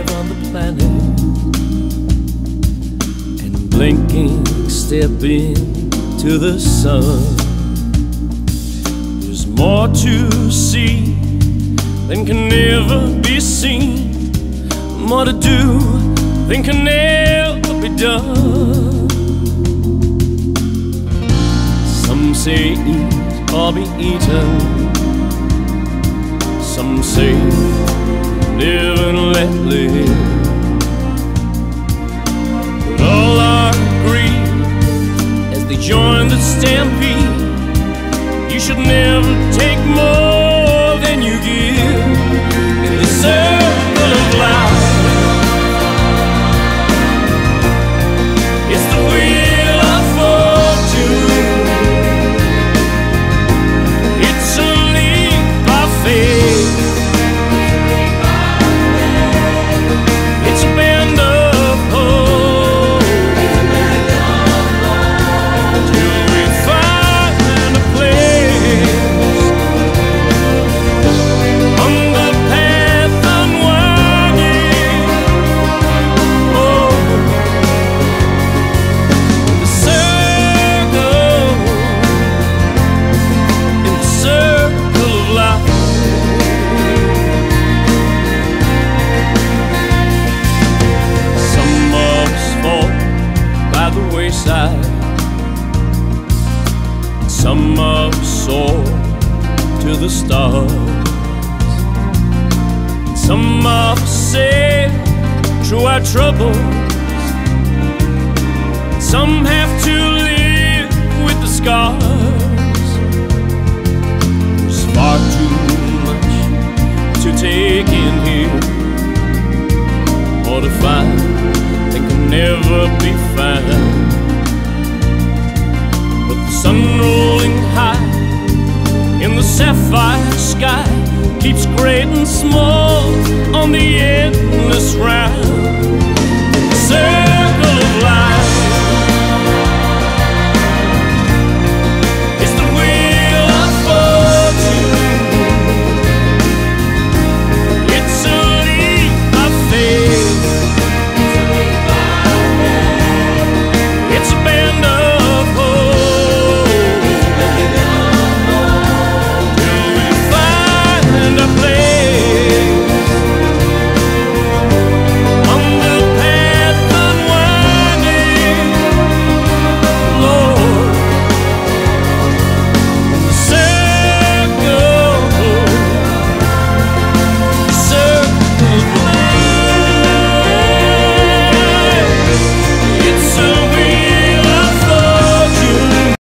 live on the planet and blinking step into the sun. There's more to see than can ever be seen, more to do than can ever be done. Some say eat or be eaten. Some say live let. But all are agreed as they join the stampede. Wayside. Some of soar to the stars. Some of sail through our troubles. Some have to live with the scars. There's far too much to take in here or to find that can never be found. Sun rolling high in the sapphire sky keeps great and small on